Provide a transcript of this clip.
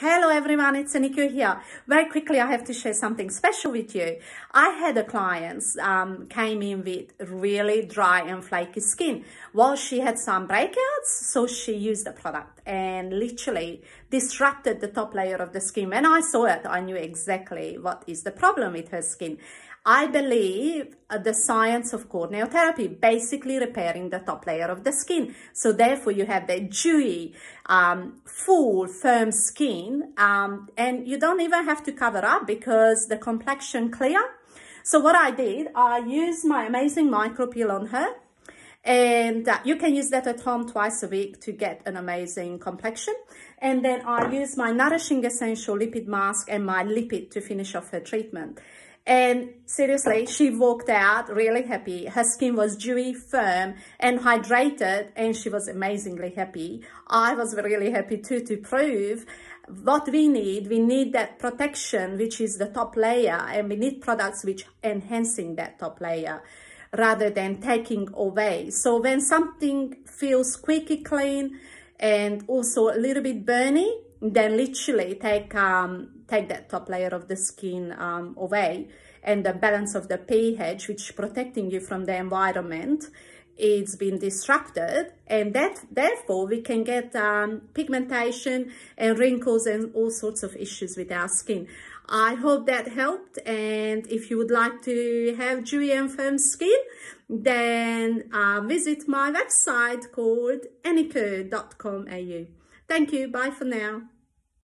Hello everyone, it's Eniko here. Very quickly, I have to share something special with you. I had a client um, came in with really dry and flaky skin. Well, she had some breakouts, so she used the product and literally disrupted the top layer of the skin. When I saw it, I knew exactly what is the problem with her skin. I believe uh, the science of corneotherapy, basically repairing the top layer of the skin. So therefore you have the dewy, um, full, firm skin, um, and you don't even have to cover up because the complexion clear. So what I did, I used my amazing micro peel on her and uh, you can use that at home twice a week to get an amazing complexion. And then I use my Nourishing Essential Lipid Mask and my lipid to finish off her treatment. And seriously, she walked out really happy. Her skin was dewy, firm and hydrated and she was amazingly happy. I was really happy too to prove what we need. We need that protection, which is the top layer and we need products which enhancing that top layer rather than taking away. So when something feels squeaky clean and also a little bit burny, then literally take um, take that top layer of the skin um, away and the balance of the pH which protecting you from the environment it's been disrupted and that therefore we can get um, pigmentation and wrinkles and all sorts of issues with our skin. I hope that helped and if you would like to have dewy and firm skin then uh, visit my website called eniko.com.au. Thank you. Bye for now.